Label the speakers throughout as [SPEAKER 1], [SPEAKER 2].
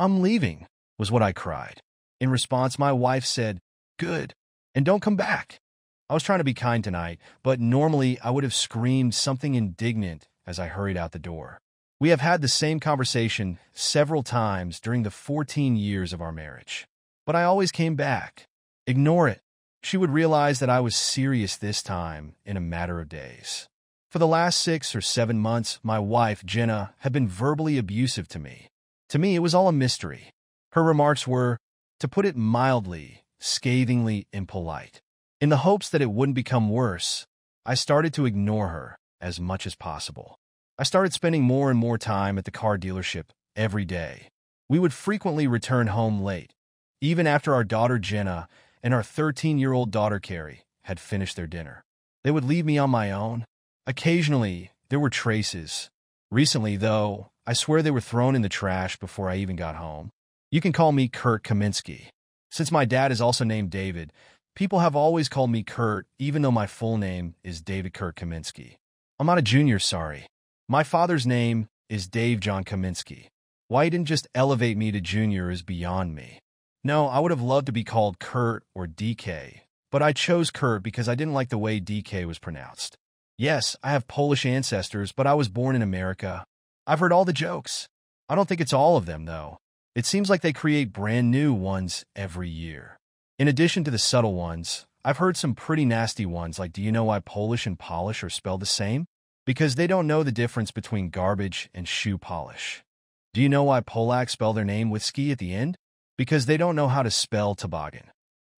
[SPEAKER 1] I'm leaving, was what I cried. In response, my wife said, Good, and don't come back. I was trying to be kind tonight, but normally I would have screamed something indignant as I hurried out the door. We have had the same conversation several times during the 14 years of our marriage. But I always came back. Ignore it. She would realize that I was serious this time in a matter of days. For the last six or seven months, my wife, Jenna, had been verbally abusive to me. To me, it was all a mystery. Her remarks were, to put it mildly, scathingly impolite. In the hopes that it wouldn't become worse, I started to ignore her as much as possible. I started spending more and more time at the car dealership every day. We would frequently return home late, even after our daughter Jenna and our 13-year-old daughter Carrie had finished their dinner. They would leave me on my own. Occasionally, there were traces. Recently, though, I swear they were thrown in the trash before I even got home. You can call me Kurt Kaminsky. Since my dad is also named David, people have always called me Kurt, even though my full name is David Kurt Kaminsky. I'm not a junior, sorry. My father's name is Dave John Kaminsky. Why he didn't just elevate me to junior is beyond me. No, I would have loved to be called Kurt or DK, but I chose Kurt because I didn't like the way DK was pronounced. Yes, I have Polish ancestors, but I was born in America. I've heard all the jokes. I don't think it's all of them, though. It seems like they create brand new ones every year. In addition to the subtle ones, I've heard some pretty nasty ones like do you know why Polish and polish are spelled the same? Because they don't know the difference between garbage and shoe polish. Do you know why Polacks spell their name with ski at the end? because they don't know how to spell toboggan.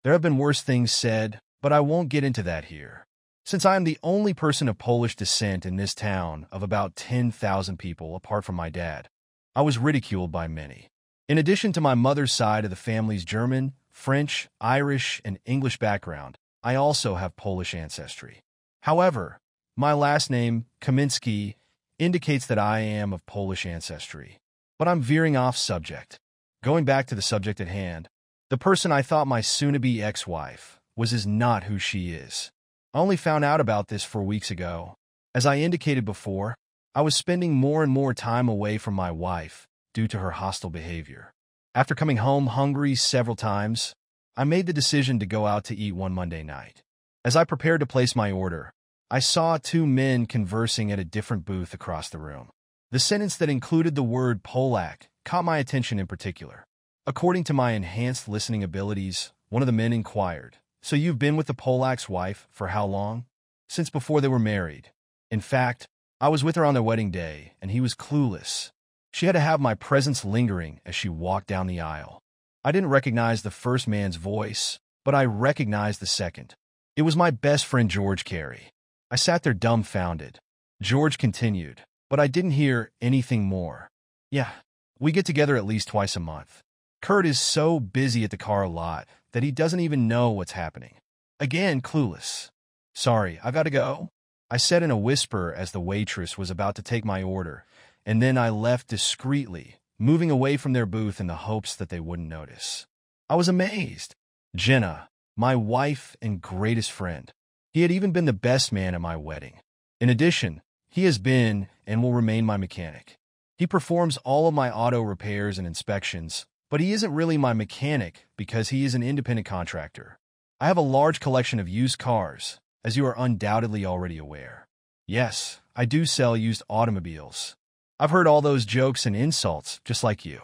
[SPEAKER 1] There have been worse things said, but I won't get into that here. Since I am the only person of Polish descent in this town of about 10,000 people apart from my dad, I was ridiculed by many. In addition to my mother's side of the family's German, French, Irish, and English background, I also have Polish ancestry. However, my last name, Kaminsky, indicates that I am of Polish ancestry. But I'm veering off subject. Going back to the subject at hand, the person I thought my soon-to-be ex-wife was is not who she is. I only found out about this four weeks ago. As I indicated before, I was spending more and more time away from my wife due to her hostile behavior. After coming home hungry several times, I made the decision to go out to eat one Monday night. As I prepared to place my order, I saw two men conversing at a different booth across the room. The sentence that included the word Polak caught my attention in particular. According to my enhanced listening abilities, one of the men inquired, So you've been with the Polak's wife for how long? Since before they were married. In fact, I was with her on their wedding day, and he was clueless. She had to have my presence lingering as she walked down the aisle. I didn't recognize the first man's voice, but I recognized the second. It was my best friend George Carey. I sat there dumbfounded. George continued, but I didn't hear anything more. Yeah, we get together at least twice a month. Kurt is so busy at the car lot that he doesn't even know what's happening. Again, clueless. Sorry, I gotta go. I said in a whisper as the waitress was about to take my order, and then I left discreetly, moving away from their booth in the hopes that they wouldn't notice. I was amazed. Jenna, my wife and greatest friend. He had even been the best man at my wedding. In addition, he has been and will remain my mechanic. He performs all of my auto repairs and inspections, but he isn't really my mechanic because he is an independent contractor. I have a large collection of used cars, as you are undoubtedly already aware. Yes, I do sell used automobiles. I've heard all those jokes and insults, just like you.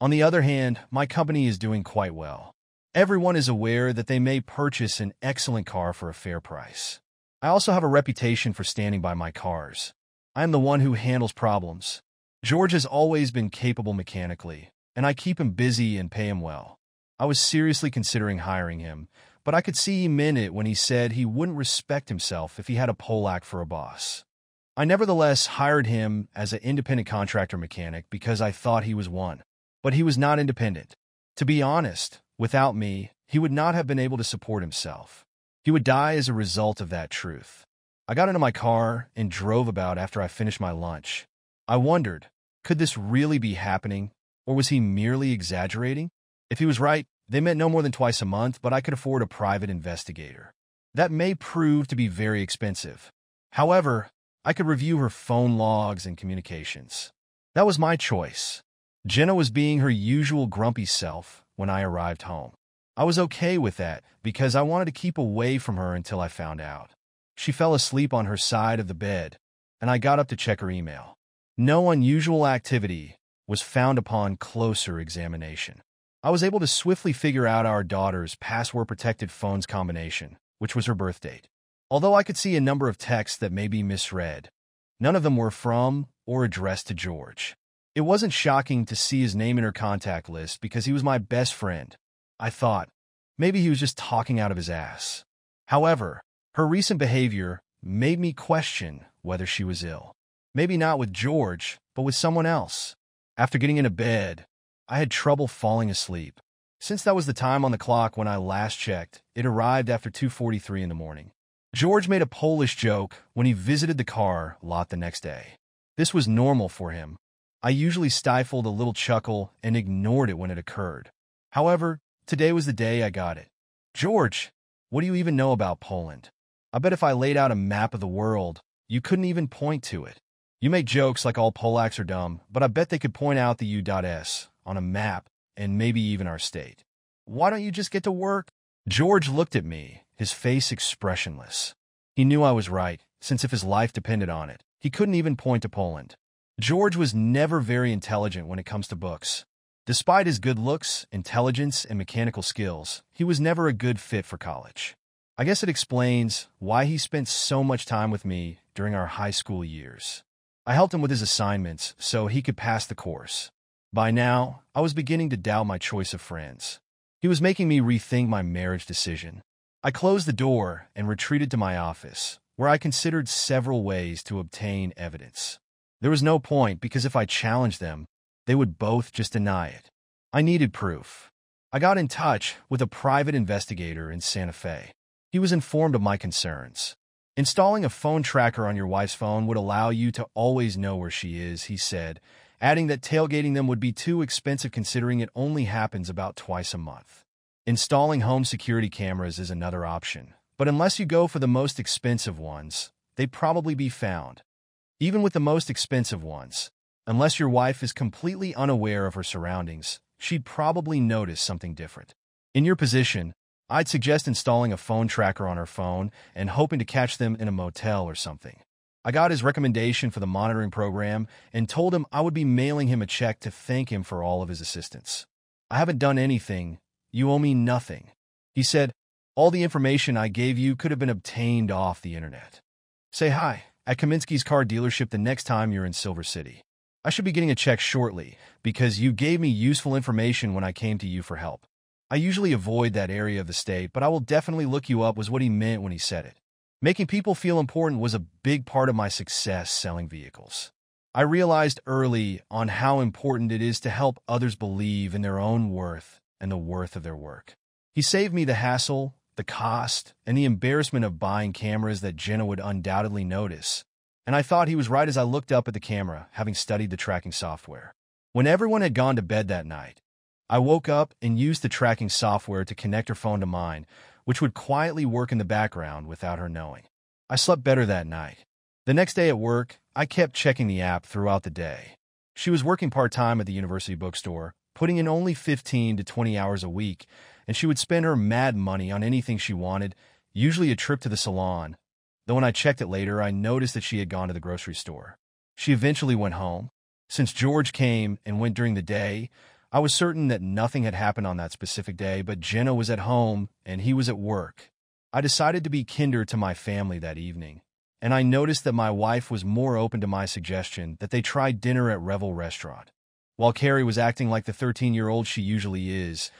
[SPEAKER 1] On the other hand, my company is doing quite well. Everyone is aware that they may purchase an excellent car for a fair price. I also have a reputation for standing by my cars. I am the one who handles problems, George has always been capable mechanically, and I keep him busy and pay him well. I was seriously considering hiring him, but I could see he meant it when he said he wouldn't respect himself if he had a Polak for a boss. I nevertheless hired him as an independent contractor mechanic because I thought he was one. But he was not independent. To be honest, without me, he would not have been able to support himself. He would die as a result of that truth. I got into my car and drove about after I finished my lunch. I wondered, could this really be happening, or was he merely exaggerating? If he was right, they met no more than twice a month, but I could afford a private investigator. That may prove to be very expensive. However, I could review her phone logs and communications. That was my choice. Jenna was being her usual grumpy self when I arrived home. I was okay with that because I wanted to keep away from her until I found out. She fell asleep on her side of the bed, and I got up to check her email. No unusual activity was found upon closer examination. I was able to swiftly figure out our daughter's password-protected phone's combination, which was her birth date. Although I could see a number of texts that may be misread, none of them were from or addressed to George. It wasn't shocking to see his name in her contact list because he was my best friend. I thought, maybe he was just talking out of his ass. However, her recent behavior made me question whether she was ill. Maybe not with George, but with someone else. After getting into bed, I had trouble falling asleep. Since that was the time on the clock when I last checked, it arrived after 2.43 in the morning. George made a Polish joke when he visited the car lot the next day. This was normal for him. I usually stifled a little chuckle and ignored it when it occurred. However, today was the day I got it. George, what do you even know about Poland? I bet if I laid out a map of the world, you couldn't even point to it. You make jokes like all Polacks are dumb, but I bet they could point out the U.S on a map, and maybe even our state. Why don't you just get to work? George looked at me, his face expressionless. He knew I was right, since if his life depended on it, he couldn't even point to Poland. George was never very intelligent when it comes to books. Despite his good looks, intelligence, and mechanical skills, he was never a good fit for college. I guess it explains why he spent so much time with me during our high school years. I helped him with his assignments so he could pass the course. By now, I was beginning to doubt my choice of friends. He was making me rethink my marriage decision. I closed the door and retreated to my office, where I considered several ways to obtain evidence. There was no point because if I challenged them, they would both just deny it. I needed proof. I got in touch with a private investigator in Santa Fe. He was informed of my concerns. Installing a phone tracker on your wife's phone would allow you to always know where she is, he said, adding that tailgating them would be too expensive considering it only happens about twice a month. Installing home security cameras is another option, but unless you go for the most expensive ones, they'd probably be found. Even with the most expensive ones, unless your wife is completely unaware of her surroundings, she'd probably notice something different. In your position, I'd suggest installing a phone tracker on her phone and hoping to catch them in a motel or something. I got his recommendation for the monitoring program and told him I would be mailing him a check to thank him for all of his assistance. I haven't done anything. You owe me nothing. He said, all the information I gave you could have been obtained off the internet. Say hi at Kaminsky's car dealership the next time you're in Silver City. I should be getting a check shortly because you gave me useful information when I came to you for help. I usually avoid that area of the state, but I will definitely look you up was what he meant when he said it. Making people feel important was a big part of my success selling vehicles. I realized early on how important it is to help others believe in their own worth and the worth of their work. He saved me the hassle, the cost, and the embarrassment of buying cameras that Jenna would undoubtedly notice. And I thought he was right as I looked up at the camera, having studied the tracking software. When everyone had gone to bed that night, I woke up and used the tracking software to connect her phone to mine, which would quietly work in the background without her knowing. I slept better that night. The next day at work, I kept checking the app throughout the day. She was working part-time at the university bookstore, putting in only 15 to 20 hours a week, and she would spend her mad money on anything she wanted, usually a trip to the salon. Though when I checked it later, I noticed that she had gone to the grocery store. She eventually went home. Since George came and went during the day, I was certain that nothing had happened on that specific day, but Jenna was at home and he was at work. I decided to be kinder to my family that evening, and I noticed that my wife was more open to my suggestion that they try dinner at Revel Restaurant. While Carrie was acting like the 13-year-old she usually is,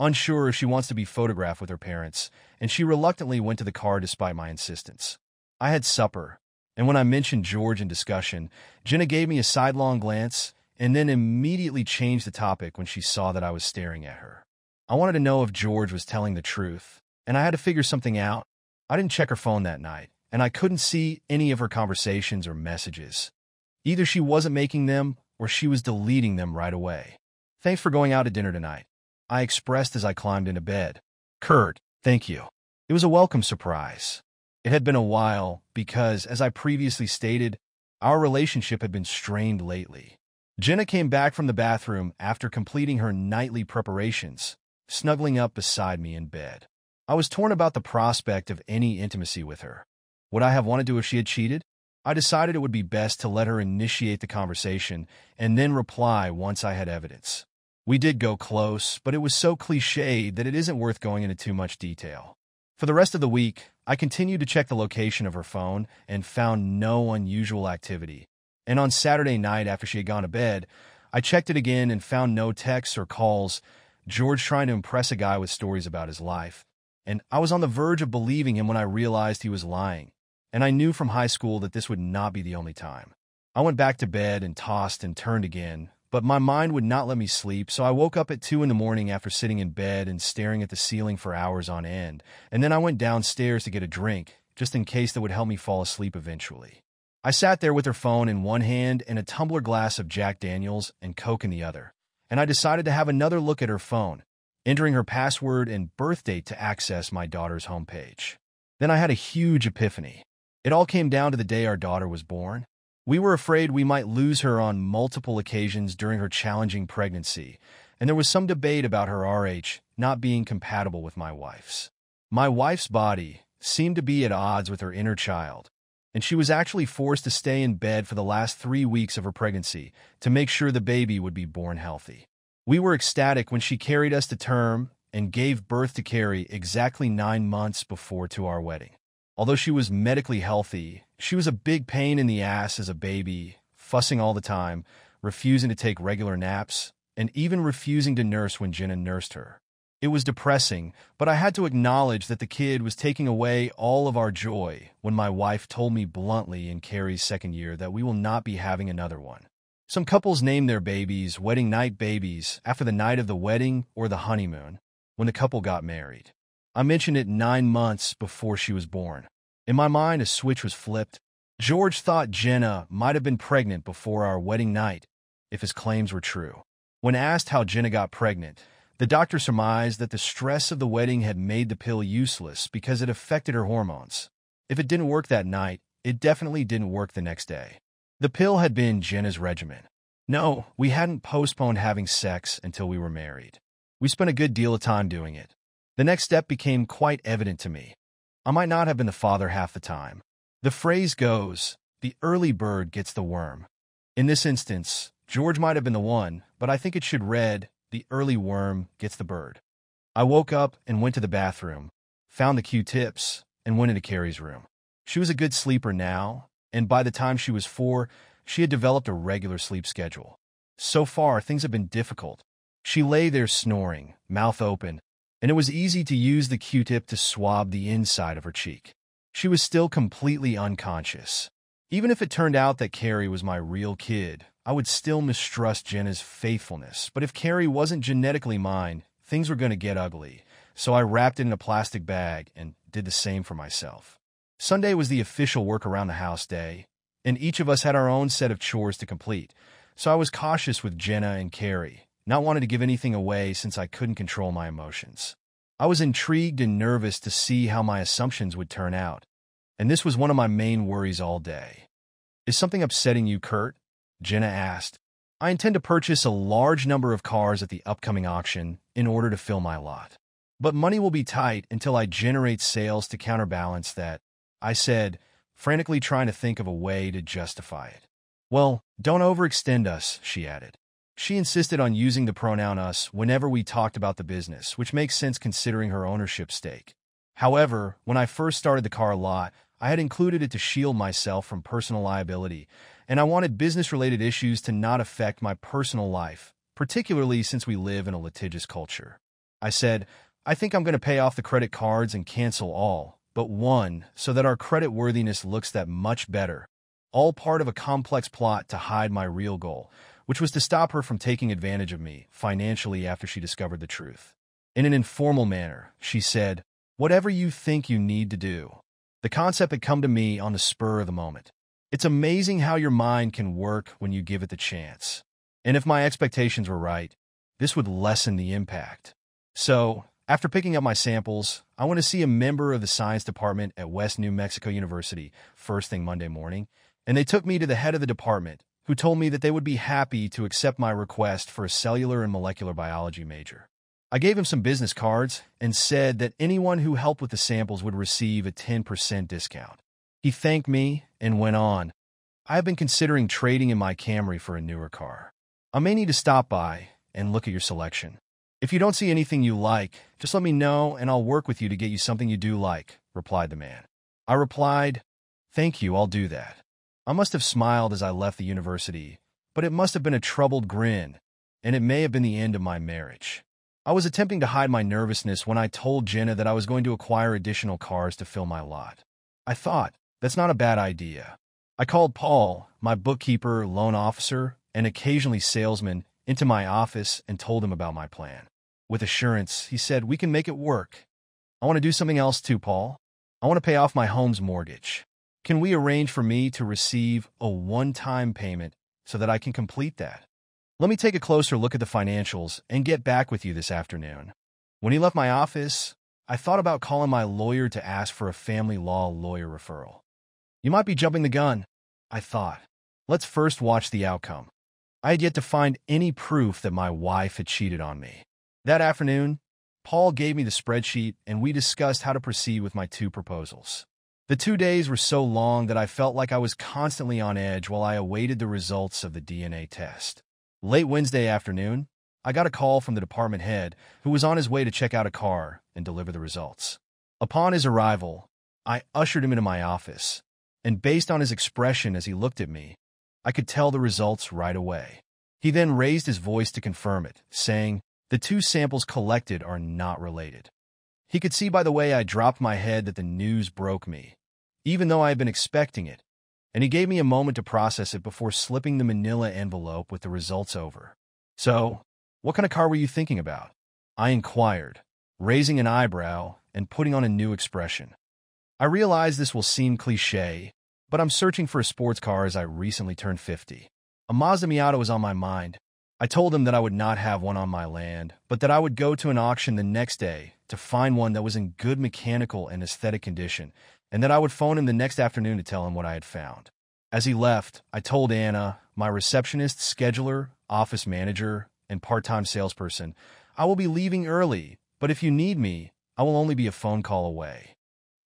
[SPEAKER 1] unsure if she wants to be photographed with her parents, and she reluctantly went to the car despite my insistence. I had supper, and when I mentioned George in discussion, Jenna gave me a sidelong glance and then immediately changed the topic when she saw that I was staring at her. I wanted to know if George was telling the truth, and I had to figure something out. I didn't check her phone that night, and I couldn't see any of her conversations or messages. Either she wasn't making them, or she was deleting them right away. Thanks for going out to dinner tonight. I expressed as I climbed into bed. Kurt, thank you. It was a welcome surprise. It had been a while because, as I previously stated, our relationship had been strained lately. Jenna came back from the bathroom after completing her nightly preparations, snuggling up beside me in bed. I was torn about the prospect of any intimacy with her. Would I have wanted to if she had cheated? I decided it would be best to let her initiate the conversation and then reply once I had evidence. We did go close, but it was so cliched that it isn't worth going into too much detail. For the rest of the week, I continued to check the location of her phone and found no unusual activity. And on Saturday night after she had gone to bed, I checked it again and found no texts or calls, George trying to impress a guy with stories about his life. And I was on the verge of believing him when I realized he was lying. And I knew from high school that this would not be the only time. I went back to bed and tossed and turned again, but my mind would not let me sleep, so I woke up at 2 in the morning after sitting in bed and staring at the ceiling for hours on end, and then I went downstairs to get a drink, just in case that would help me fall asleep eventually. I sat there with her phone in one hand and a tumbler glass of Jack Daniels and Coke in the other, and I decided to have another look at her phone, entering her password and birth date to access my daughter's homepage. Then I had a huge epiphany. It all came down to the day our daughter was born, we were afraid we might lose her on multiple occasions during her challenging pregnancy, and there was some debate about her RH not being compatible with my wife's. My wife's body seemed to be at odds with her inner child, and she was actually forced to stay in bed for the last three weeks of her pregnancy to make sure the baby would be born healthy. We were ecstatic when she carried us to term and gave birth to Carrie exactly nine months before to our wedding. Although she was medically healthy, she was a big pain in the ass as a baby, fussing all the time, refusing to take regular naps, and even refusing to nurse when Jenna nursed her. It was depressing, but I had to acknowledge that the kid was taking away all of our joy when my wife told me bluntly in Carrie's second year that we will not be having another one. Some couples name their babies wedding night babies after the night of the wedding or the honeymoon, when the couple got married. I mentioned it nine months before she was born. In my mind, a switch was flipped. George thought Jenna might have been pregnant before our wedding night, if his claims were true. When asked how Jenna got pregnant, the doctor surmised that the stress of the wedding had made the pill useless because it affected her hormones. If it didn't work that night, it definitely didn't work the next day. The pill had been Jenna's regimen. No, we hadn't postponed having sex until we were married. We spent a good deal of time doing it. The next step became quite evident to me. I might not have been the father half the time. The phrase goes, the early bird gets the worm. In this instance, George might have been the one, but I think it should read, the early worm gets the bird. I woke up and went to the bathroom, found the Q-tips, and went into Carrie's room. She was a good sleeper now, and by the time she was four, she had developed a regular sleep schedule. So far, things have been difficult. She lay there snoring, mouth open, and it was easy to use the Q-tip to swab the inside of her cheek. She was still completely unconscious. Even if it turned out that Carrie was my real kid, I would still mistrust Jenna's faithfulness. But if Carrie wasn't genetically mine, things were going to get ugly. So I wrapped it in a plastic bag and did the same for myself. Sunday was the official work around the house day, and each of us had our own set of chores to complete. So I was cautious with Jenna and Carrie, not wanting to give anything away since I couldn't control my emotions. I was intrigued and nervous to see how my assumptions would turn out, and this was one of my main worries all day. Is something upsetting you, Kurt? Jenna asked. I intend to purchase a large number of cars at the upcoming auction in order to fill my lot. But money will be tight until I generate sales to counterbalance that, I said, frantically trying to think of a way to justify it. Well, don't overextend us, she added. She insisted on using the pronoun us whenever we talked about the business, which makes sense considering her ownership stake. However, when I first started the car lot, I had included it to shield myself from personal liability, and I wanted business-related issues to not affect my personal life, particularly since we live in a litigious culture. I said, I think I'm going to pay off the credit cards and cancel all, but one, so that our credit worthiness looks that much better. All part of a complex plot to hide my real goal, which was to stop her from taking advantage of me financially after she discovered the truth. In an informal manner, she said, Whatever you think you need to do. The concept had come to me on the spur of the moment. It's amazing how your mind can work when you give it the chance. And if my expectations were right, this would lessen the impact. So, after picking up my samples, I went to see a member of the science department at West New Mexico University first thing Monday morning, and they took me to the head of the department, who told me that they would be happy to accept my request for a cellular and molecular biology major. I gave him some business cards and said that anyone who helped with the samples would receive a 10% discount. He thanked me and went on. I have been considering trading in my Camry for a newer car. I may need to stop by and look at your selection. If you don't see anything you like, just let me know and I'll work with you to get you something you do like, replied the man. I replied, Thank you, I'll do that. I must have smiled as I left the university, but it must have been a troubled grin, and it may have been the end of my marriage. I was attempting to hide my nervousness when I told Jenna that I was going to acquire additional cars to fill my lot. I thought, that's not a bad idea. I called Paul, my bookkeeper, loan officer, and occasionally salesman, into my office and told him about my plan. With assurance, he said, We can make it work. I want to do something else too, Paul. I want to pay off my home's mortgage. Can we arrange for me to receive a one-time payment so that I can complete that? Let me take a closer look at the financials and get back with you this afternoon. When he left my office, I thought about calling my lawyer to ask for a family law lawyer referral. You might be jumping the gun, I thought. Let's first watch the outcome. I had yet to find any proof that my wife had cheated on me. That afternoon, Paul gave me the spreadsheet and we discussed how to proceed with my two proposals. The two days were so long that I felt like I was constantly on edge while I awaited the results of the DNA test. Late Wednesday afternoon, I got a call from the department head who was on his way to check out a car and deliver the results. Upon his arrival, I ushered him into my office, and based on his expression as he looked at me, I could tell the results right away. He then raised his voice to confirm it, saying, the two samples collected are not related. He could see by the way I dropped my head that the news broke me, even though I had been expecting it and he gave me a moment to process it before slipping the manila envelope with the results over. So, what kind of car were you thinking about? I inquired, raising an eyebrow and putting on a new expression. I realize this will seem cliche, but I'm searching for a sports car as I recently turned 50. A Mazda Miata was on my mind. I told him that I would not have one on my land, but that I would go to an auction the next day to find one that was in good mechanical and aesthetic condition and that I would phone him the next afternoon to tell him what I had found. As he left, I told Anna, my receptionist, scheduler, office manager, and part-time salesperson, I will be leaving early, but if you need me, I will only be a phone call away.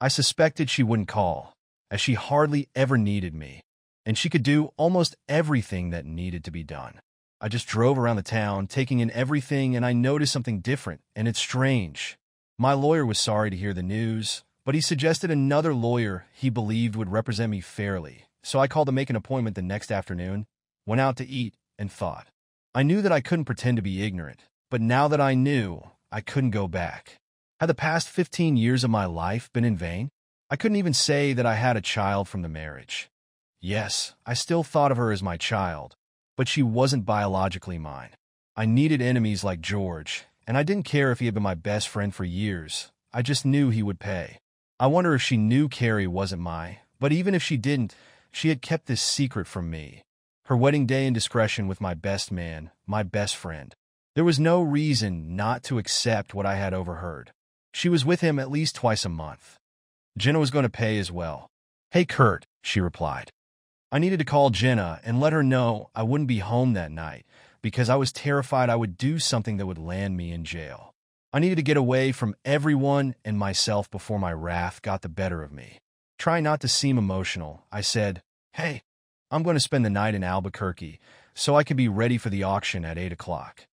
[SPEAKER 1] I suspected she wouldn't call, as she hardly ever needed me, and she could do almost everything that needed to be done. I just drove around the town, taking in everything, and I noticed something different, and it's strange. My lawyer was sorry to hear the news, but he suggested another lawyer he believed would represent me fairly. So I called to make an appointment the next afternoon, went out to eat, and thought. I knew that I couldn't pretend to be ignorant, but now that I knew, I couldn't go back. Had the past 15 years of my life been in vain? I couldn't even say that I had a child from the marriage. Yes, I still thought of her as my child, but she wasn't biologically mine. I needed enemies like George, and I didn't care if he had been my best friend for years. I just knew he would pay. I wonder if she knew Carrie wasn't my, but even if she didn't, she had kept this secret from me. Her wedding day indiscretion with my best man, my best friend. There was no reason not to accept what I had overheard. She was with him at least twice a month. Jenna was going to pay as well. Hey, Kurt, she replied. I needed to call Jenna and let her know I wouldn't be home that night because I was terrified I would do something that would land me in jail. I needed to get away from everyone and myself before my wrath got the better of me. Trying not to seem emotional, I said, Hey, I'm going to spend the night in Albuquerque so I can be ready for the auction at 8 o'clock.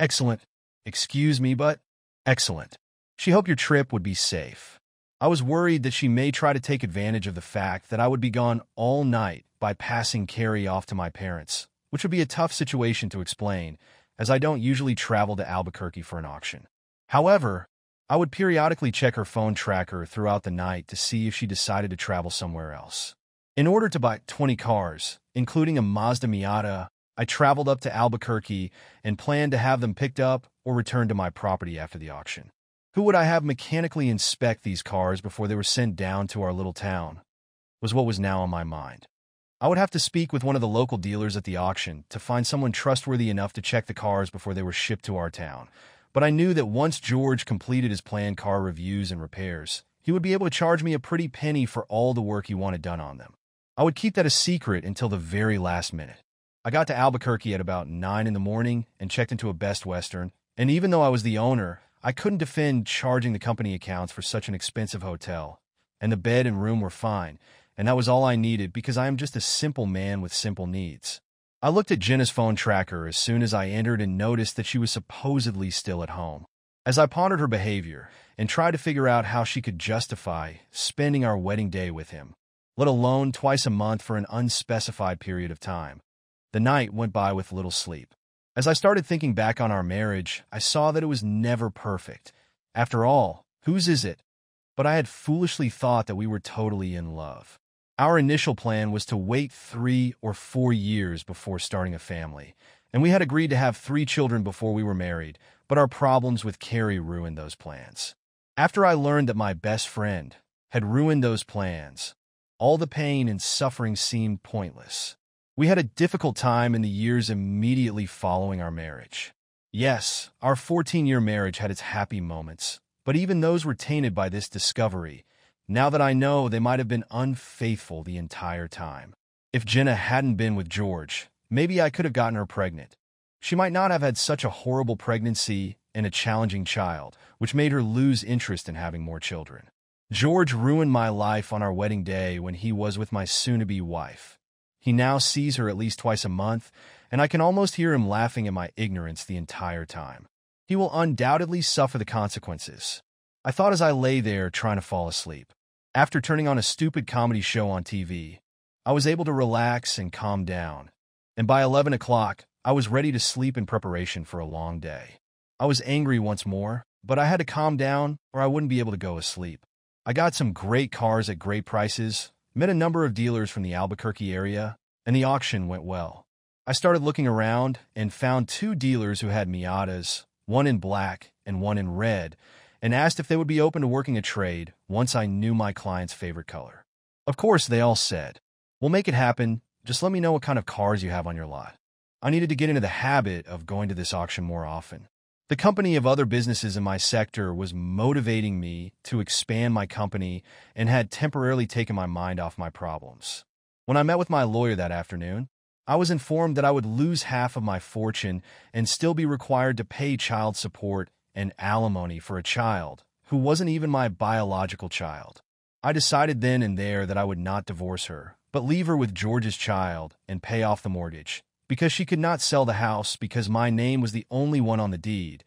[SPEAKER 1] Excellent. Excuse me, but excellent. She hoped your trip would be safe. I was worried that she may try to take advantage of the fact that I would be gone all night by passing Carrie off to my parents, which would be a tough situation to explain, as I don't usually travel to Albuquerque for an auction. However, I would periodically check her phone tracker throughout the night to see if she decided to travel somewhere else. In order to buy 20 cars, including a Mazda Miata, I traveled up to Albuquerque and planned to have them picked up or returned to my property after the auction. Who would I have mechanically inspect these cars before they were sent down to our little town? Was what was now on my mind. I would have to speak with one of the local dealers at the auction to find someone trustworthy enough to check the cars before they were shipped to our town, but I knew that once George completed his planned car reviews and repairs, he would be able to charge me a pretty penny for all the work he wanted done on them. I would keep that a secret until the very last minute. I got to Albuquerque at about 9 in the morning and checked into a Best Western, and even though I was the owner, I couldn't defend charging the company accounts for such an expensive hotel. And the bed and room were fine, and that was all I needed because I am just a simple man with simple needs. I looked at Jenna's phone tracker as soon as I entered and noticed that she was supposedly still at home. As I pondered her behavior and tried to figure out how she could justify spending our wedding day with him, let alone twice a month for an unspecified period of time, the night went by with little sleep. As I started thinking back on our marriage, I saw that it was never perfect. After all, whose is it? But I had foolishly thought that we were totally in love. Our initial plan was to wait three or four years before starting a family, and we had agreed to have three children before we were married, but our problems with Carrie ruined those plans. After I learned that my best friend had ruined those plans, all the pain and suffering seemed pointless. We had a difficult time in the years immediately following our marriage. Yes, our 14-year marriage had its happy moments, but even those were tainted by this discovery. Now that I know they might have been unfaithful the entire time. If Jenna hadn't been with George, maybe I could have gotten her pregnant. She might not have had such a horrible pregnancy and a challenging child, which made her lose interest in having more children. George ruined my life on our wedding day when he was with my soon-to-be wife. He now sees her at least twice a month, and I can almost hear him laughing at my ignorance the entire time. He will undoubtedly suffer the consequences. I thought as I lay there trying to fall asleep. After turning on a stupid comedy show on TV, I was able to relax and calm down. And by 11 o'clock, I was ready to sleep in preparation for a long day. I was angry once more, but I had to calm down or I wouldn't be able to go to sleep. I got some great cars at great prices, Met a number of dealers from the Albuquerque area, and the auction went well. I started looking around and found two dealers who had Miatas, one in black and one in red, and asked if they would be open to working a trade once I knew my client's favorite color. Of course, they all said, We'll make it happen. Just let me know what kind of cars you have on your lot. I needed to get into the habit of going to this auction more often. The company of other businesses in my sector was motivating me to expand my company and had temporarily taken my mind off my problems. When I met with my lawyer that afternoon, I was informed that I would lose half of my fortune and still be required to pay child support and alimony for a child who wasn't even my biological child. I decided then and there that I would not divorce her, but leave her with George's child and pay off the mortgage because she could not sell the house because my name was the only one on the deed,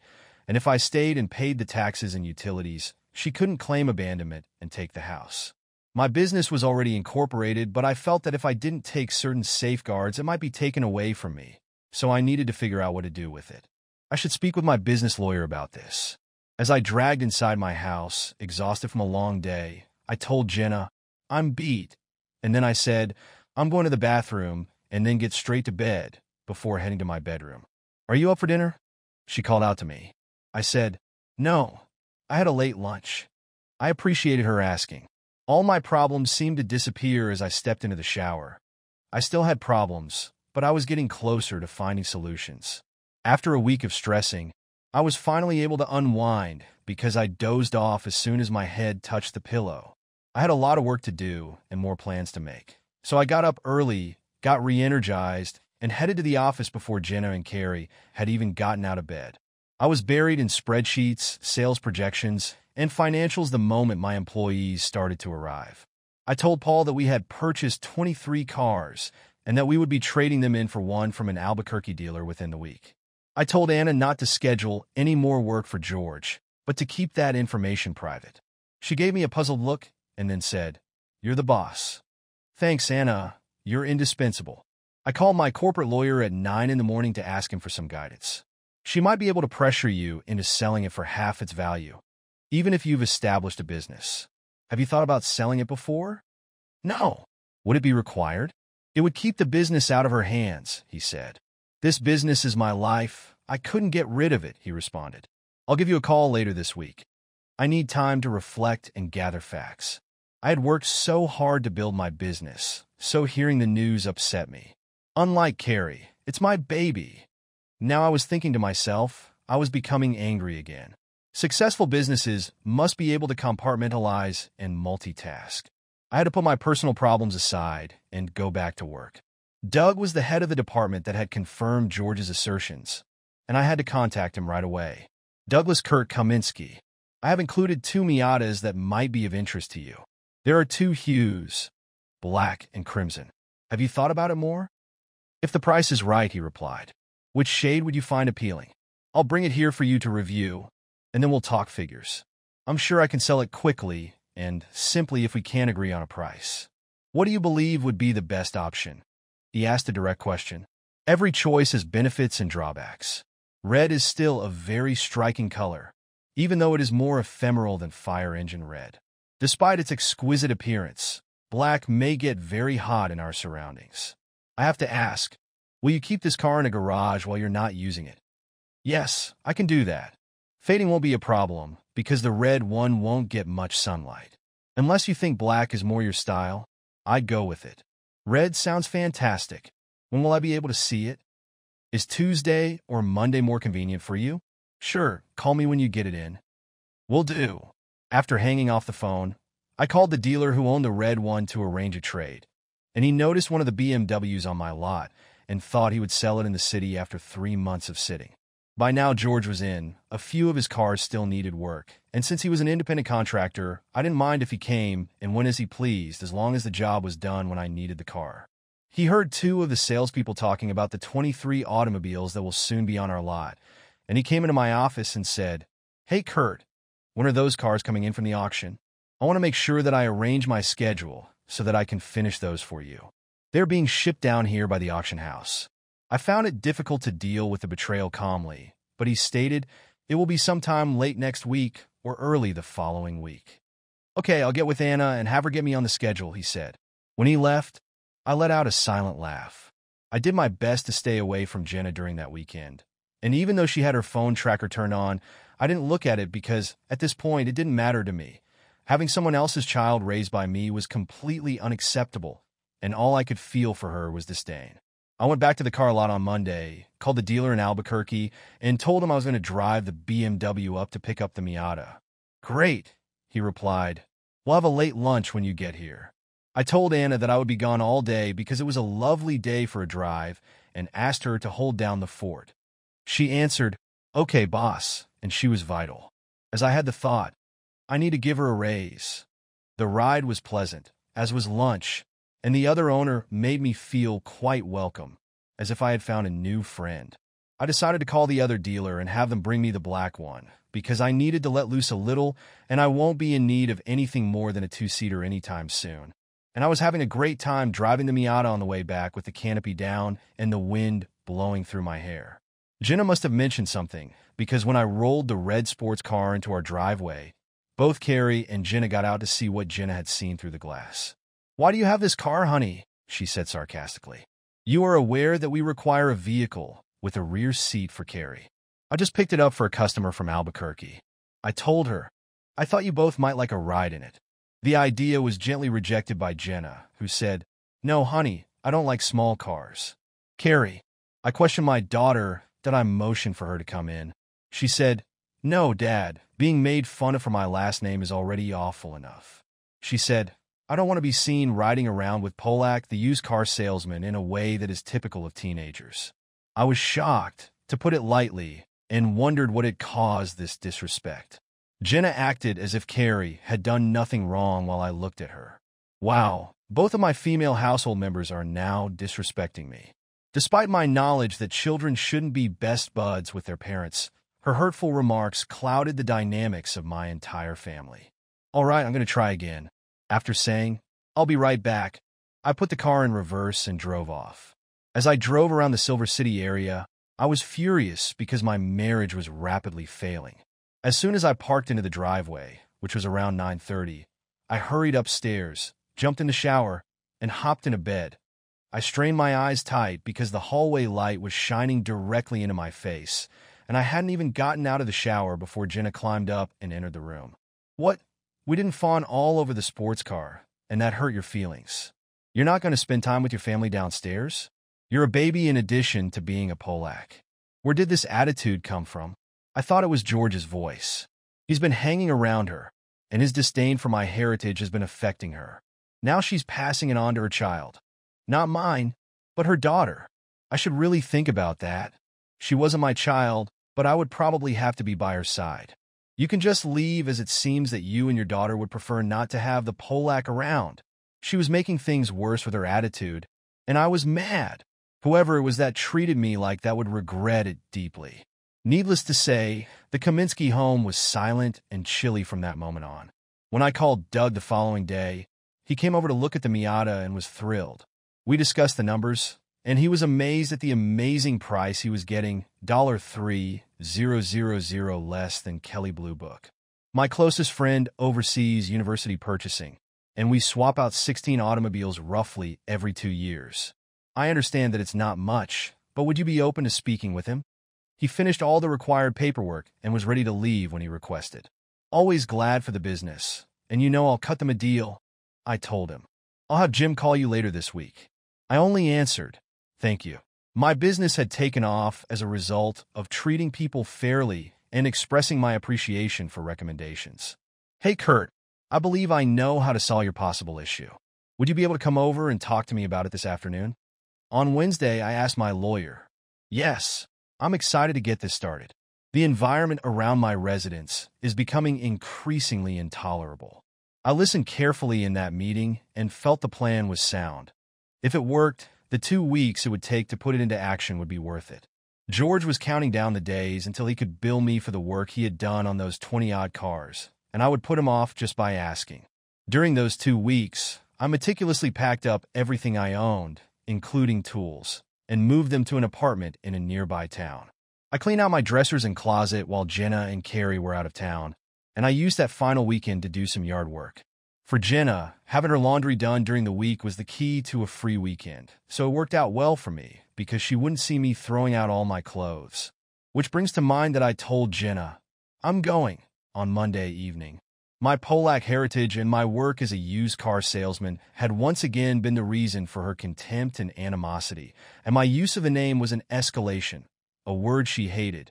[SPEAKER 1] and if I stayed and paid the taxes and utilities, she couldn't claim abandonment and take the house. My business was already incorporated, but I felt that if I didn't take certain safeguards, it might be taken away from me, so I needed to figure out what to do with it. I should speak with my business lawyer about this. As I dragged inside my house, exhausted from a long day, I told Jenna, I'm beat. And then I said, I'm going to the bathroom and then get straight to bed before heading to my bedroom. Are you up for dinner? She called out to me. I said, No, I had a late lunch. I appreciated her asking. All my problems seemed to disappear as I stepped into the shower. I still had problems, but I was getting closer to finding solutions. After a week of stressing, I was finally able to unwind because I dozed off as soon as my head touched the pillow. I had a lot of work to do and more plans to make. So I got up early got re energized, and headed to the office before Jenna and Carrie had even gotten out of bed. I was buried in spreadsheets, sales projections, and financials the moment my employees started to arrive. I told Paul that we had purchased 23 cars and that we would be trading them in for one from an Albuquerque dealer within the week. I told Anna not to schedule any more work for George, but to keep that information private. She gave me a puzzled look and then said, You're the boss. Thanks, Anna, you're indispensable. I call my corporate lawyer at 9 in the morning to ask him for some guidance. She might be able to pressure you into selling it for half its value, even if you've established a business. Have you thought about selling it before? No. Would it be required? It would keep the business out of her hands, he said. This business is my life. I couldn't get rid of it, he responded. I'll give you a call later this week. I need time to reflect and gather facts. I had worked so hard to build my business, so hearing the news upset me. Unlike Carrie, it's my baby. Now I was thinking to myself, I was becoming angry again. Successful businesses must be able to compartmentalize and multitask. I had to put my personal problems aside and go back to work. Doug was the head of the department that had confirmed George's assertions, and I had to contact him right away. Douglas Kurt Kaminsky. I have included two Miatas that might be of interest to you. There are two hues, black and crimson. Have you thought about it more? If the price is right, he replied. Which shade would you find appealing? I'll bring it here for you to review, and then we'll talk figures. I'm sure I can sell it quickly and simply if we can't agree on a price. What do you believe would be the best option? He asked a direct question. Every choice has benefits and drawbacks. Red is still a very striking color, even though it is more ephemeral than fire engine red. Despite its exquisite appearance, black may get very hot in our surroundings. I have to ask, will you keep this car in a garage while you're not using it? Yes, I can do that. Fading won't be a problem because the red one won't get much sunlight. Unless you think black is more your style, I'd go with it. Red sounds fantastic. When will I be able to see it? Is Tuesday or Monday more convenient for you? Sure, call me when you get it in. Will do. After hanging off the phone, I called the dealer who owned the red one to arrange a trade, and he noticed one of the BMWs on my lot and thought he would sell it in the city after three months of sitting. By now, George was in. A few of his cars still needed work, and since he was an independent contractor, I didn't mind if he came and went as he pleased as long as the job was done when I needed the car. He heard two of the salespeople talking about the 23 automobiles that will soon be on our lot, and he came into my office and said, Hey, Kurt, when are those cars coming in from the auction? I want to make sure that I arrange my schedule so that I can finish those for you. They're being shipped down here by the auction house. I found it difficult to deal with the betrayal calmly, but he stated it will be sometime late next week or early the following week. Okay, I'll get with Anna and have her get me on the schedule, he said. When he left, I let out a silent laugh. I did my best to stay away from Jenna during that weekend. And even though she had her phone tracker turned on, I didn't look at it because, at this point, it didn't matter to me. Having someone else's child raised by me was completely unacceptable, and all I could feel for her was disdain. I went back to the car lot on Monday, called the dealer in Albuquerque, and told him I was going to drive the BMW up to pick up the Miata. Great, he replied. We'll have a late lunch when you get here. I told Anna that I would be gone all day because it was a lovely day for a drive and asked her to hold down the fort. She answered, Okay, boss, and she was vital. As I had the thought, I need to give her a raise. The ride was pleasant, as was lunch, and the other owner made me feel quite welcome, as if I had found a new friend. I decided to call the other dealer and have them bring me the black one, because I needed to let loose a little, and I won't be in need of anything more than a two-seater anytime soon. And I was having a great time driving the Miata on the way back with the canopy down and the wind blowing through my hair. Jenna must have mentioned something, because when I rolled the red sports car into our driveway, both Carrie and Jenna got out to see what Jenna had seen through the glass. Why do you have this car, honey? she said sarcastically. You are aware that we require a vehicle with a rear seat for Carrie. I just picked it up for a customer from Albuquerque. I told her, I thought you both might like a ride in it. The idea was gently rejected by Jenna, who said, No, honey, I don't like small cars. Carrie, I questioned my daughter that I motioned for her to come in. She said, No, Dad, being made fun of for my last name is already awful enough. She said, I don't want to be seen riding around with Polak, the used car salesman, in a way that is typical of teenagers. I was shocked, to put it lightly, and wondered what had caused this disrespect. Jenna acted as if Carrie had done nothing wrong while I looked at her. Wow, both of my female household members are now disrespecting me. Despite my knowledge that children shouldn't be best buds with their parents, her hurtful remarks clouded the dynamics of my entire family. All right, I'm going to try again. After saying, I'll be right back, I put the car in reverse and drove off. As I drove around the Silver City area, I was furious because my marriage was rapidly failing. As soon as I parked into the driveway, which was around 9.30, I hurried upstairs, jumped in the shower, and hopped into bed. I strained my eyes tight because the hallway light was shining directly into my face, and I hadn't even gotten out of the shower before Jenna climbed up and entered the room. What? We didn't fawn all over the sports car, and that hurt your feelings. You're not going to spend time with your family downstairs? You're a baby in addition to being a Polak. Where did this attitude come from? I thought it was George's voice. He's been hanging around her, and his disdain for my heritage has been affecting her. Now she's passing it on to her child. Not mine. But her daughter. I should really think about that. She wasn't my child, but I would probably have to be by her side. You can just leave as it seems that you and your daughter would prefer not to have the Polak around. She was making things worse with her attitude, and I was mad. Whoever it was that treated me like that would regret it deeply. Needless to say, the Kaminsky home was silent and chilly from that moment on. When I called Doug the following day, he came over to look at the Miata and was thrilled. We discussed the numbers, and he was amazed at the amazing price he was getting $3,000 less than Kelley Blue Book. My closest friend oversees university purchasing, and we swap out 16 automobiles roughly every two years. I understand that it's not much, but would you be open to speaking with him? He finished all the required paperwork and was ready to leave when he requested. Always glad for the business, and you know I'll cut them a deal. I told him. I'll have Jim call you later this week. I only answered, thank you. My business had taken off as a result of treating people fairly and expressing my appreciation for recommendations. Hey, Kurt, I believe I know how to solve your possible issue. Would you be able to come over and talk to me about it this afternoon? On Wednesday, I asked my lawyer. Yes, I'm excited to get this started. The environment around my residence is becoming increasingly intolerable. I listened carefully in that meeting and felt the plan was sound. If it worked, the two weeks it would take to put it into action would be worth it. George was counting down the days until he could bill me for the work he had done on those 20-odd cars, and I would put him off just by asking. During those two weeks, I meticulously packed up everything I owned, including tools, and moved them to an apartment in a nearby town. I cleaned out my dressers and closet while Jenna and Carrie were out of town, and I used that final weekend to do some yard work. For Jenna, having her laundry done during the week was the key to a free weekend, so it worked out well for me because she wouldn't see me throwing out all my clothes. Which brings to mind that I told Jenna, I'm going on Monday evening. My Polak heritage and my work as a used car salesman had once again been the reason for her contempt and animosity, and my use of a name was an escalation, a word she hated,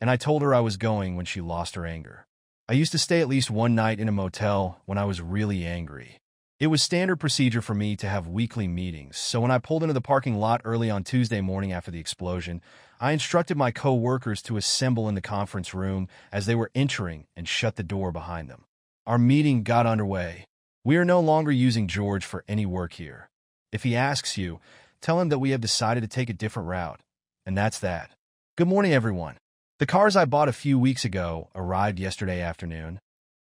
[SPEAKER 1] and I told her I was going when she lost her anger. I used to stay at least one night in a motel when I was really angry. It was standard procedure for me to have weekly meetings, so when I pulled into the parking lot early on Tuesday morning after the explosion, I instructed my co-workers to assemble in the conference room as they were entering and shut the door behind them. Our meeting got underway. We are no longer using George for any work here. If he asks you, tell him that we have decided to take a different route. And that's that. Good morning, everyone. The cars I bought a few weeks ago arrived yesterday afternoon.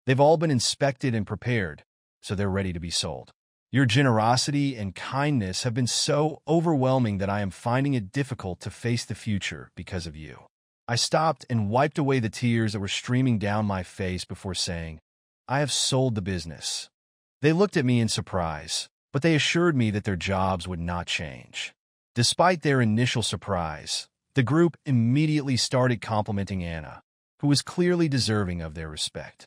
[SPEAKER 1] They've all been inspected and prepared, so they're ready to be sold. Your generosity and kindness have been so overwhelming that I am finding it difficult to face the future because of you. I stopped and wiped away the tears that were streaming down my face before saying, I have sold the business. They looked at me in surprise, but they assured me that their jobs would not change. Despite their initial surprise, the group immediately started complimenting Anna, who was clearly deserving of their respect.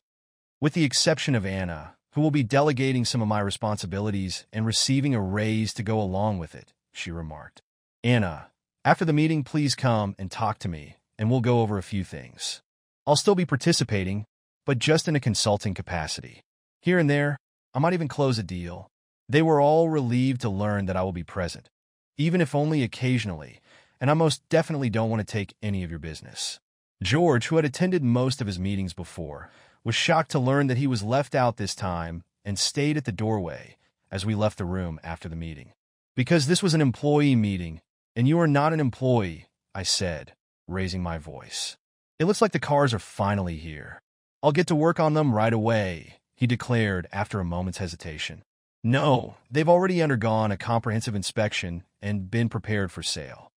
[SPEAKER 1] With the exception of Anna, who will be delegating some of my responsibilities and receiving a raise to go along with it, she remarked. Anna, after the meeting, please come and talk to me, and we'll go over a few things. I'll still be participating, but just in a consulting capacity. Here and there, I might even close a deal. They were all relieved to learn that I will be present, even if only occasionally, and I most definitely don't want to take any of your business. George, who had attended most of his meetings before, was shocked to learn that he was left out this time and stayed at the doorway as we left the room after the meeting. Because this was an employee meeting, and you are not an employee, I said, raising my voice. It looks like the cars are finally here. I'll get to work on them right away, he declared after a moment's hesitation. No, they've already undergone a comprehensive inspection and been prepared for sale.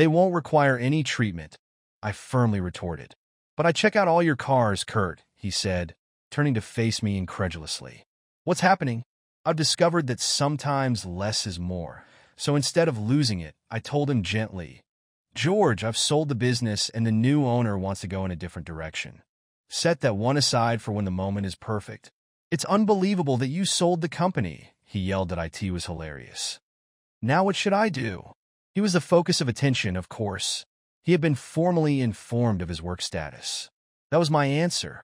[SPEAKER 1] They won't require any treatment, I firmly retorted. But I check out all your cars, Kurt, he said, turning to face me incredulously. What's happening? I've discovered that sometimes less is more. So instead of losing it, I told him gently, George, I've sold the business and the new owner wants to go in a different direction. Set that one aside for when the moment is perfect. It's unbelievable that you sold the company, he yelled that IT was hilarious. Now what should I do? He was the focus of attention, of course. He had been formally informed of his work status. That was my answer.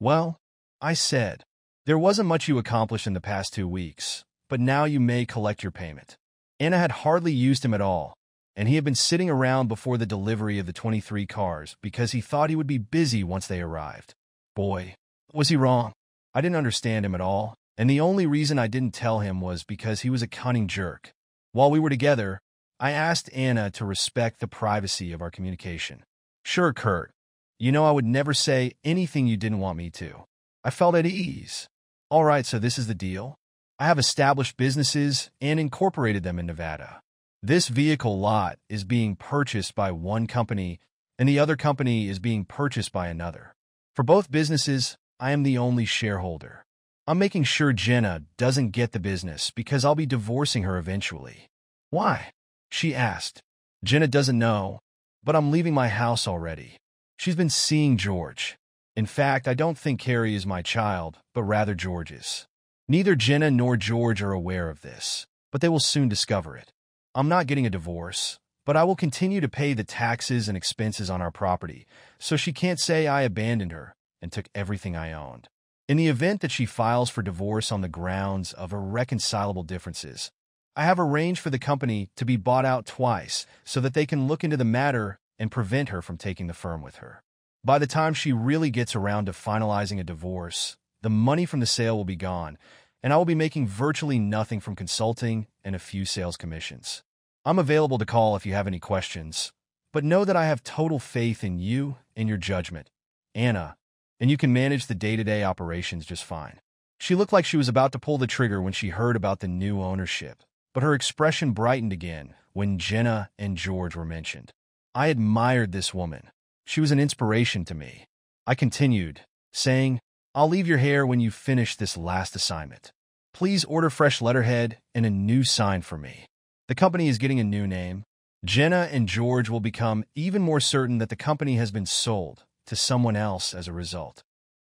[SPEAKER 1] Well, I said, there wasn't much you accomplished in the past two weeks, but now you may collect your payment. Anna had hardly used him at all, and he had been sitting around before the delivery of the 23 cars because he thought he would be busy once they arrived. Boy, was he wrong. I didn't understand him at all, and the only reason I didn't tell him was because he was a cunning jerk. While we were together, I asked Anna to respect the privacy of our communication. Sure, Kurt. You know I would never say anything you didn't want me to. I felt at ease. All right, so this is the deal. I have established businesses and incorporated them in Nevada. This vehicle lot is being purchased by one company and the other company is being purchased by another. For both businesses, I am the only shareholder. I'm making sure Jenna doesn't get the business because I'll be divorcing her eventually. Why? She asked. Jenna doesn't know, but I'm leaving my house already. She's been seeing George. In fact, I don't think Carrie is my child, but rather George's. Neither Jenna nor George are aware of this, but they will soon discover it. I'm not getting a divorce, but I will continue to pay the taxes and expenses on our property, so she can't say I abandoned her and took everything I owned. In the event that she files for divorce on the grounds of irreconcilable differences, I have arranged for the company to be bought out twice so that they can look into the matter and prevent her from taking the firm with her. By the time she really gets around to finalizing a divorce, the money from the sale will be gone, and I will be making virtually nothing from consulting and a few sales commissions. I'm available to call if you have any questions, but know that I have total faith in you and your judgment, Anna, and you can manage the day-to-day -day operations just fine. She looked like she was about to pull the trigger when she heard about the new ownership, but her expression brightened again when Jenna and George were mentioned. I admired this woman. She was an inspiration to me. I continued, saying, I'll leave your hair when you finish this last assignment. Please order fresh letterhead and a new sign for me. The company is getting a new name. Jenna and George will become even more certain that the company has been sold to someone else as a result.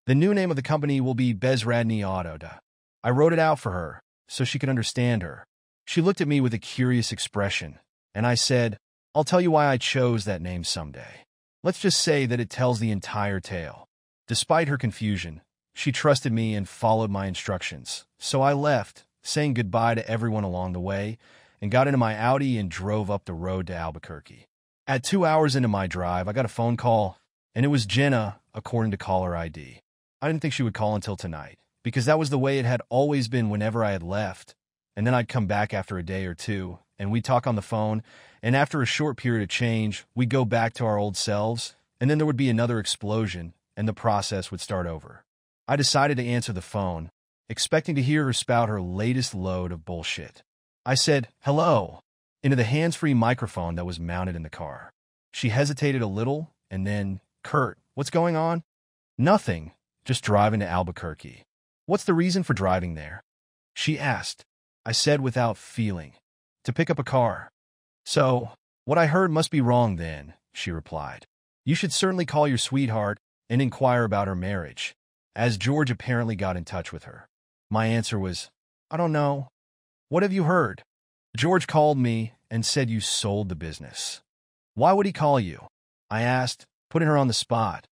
[SPEAKER 1] The new name of the company will be Bezradny Autoda. I wrote it out for her so she could understand her. She looked at me with a curious expression, and I said, I'll tell you why I chose that name someday. Let's just say that it tells the entire tale. Despite her confusion, she trusted me and followed my instructions, so I left, saying goodbye to everyone along the way, and got into my Audi and drove up the road to Albuquerque. At two hours into my drive, I got a phone call, and it was Jenna, according to caller ID. I didn't think she would call until tonight, because that was the way it had always been whenever I had left, and then I'd come back after a day or two, and we'd talk on the phone, and after a short period of change, we'd go back to our old selves, and then there would be another explosion, and the process would start over. I decided to answer the phone, expecting to hear her spout her latest load of bullshit. I said, hello, into the hands-free microphone that was mounted in the car. She hesitated a little, and then, Kurt, what's going on? Nothing, just driving to Albuquerque. What's the reason for driving there? She asked, I said without feeling. To pick up a car. So, what I heard must be wrong then, she replied. You should certainly call your sweetheart and inquire about her marriage, as George apparently got in touch with her. My answer was, I don't know. What have you heard? George called me and said you sold the business. Why would he call you? I asked, putting her on the spot.